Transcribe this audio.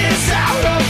Is out of